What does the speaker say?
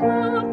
come.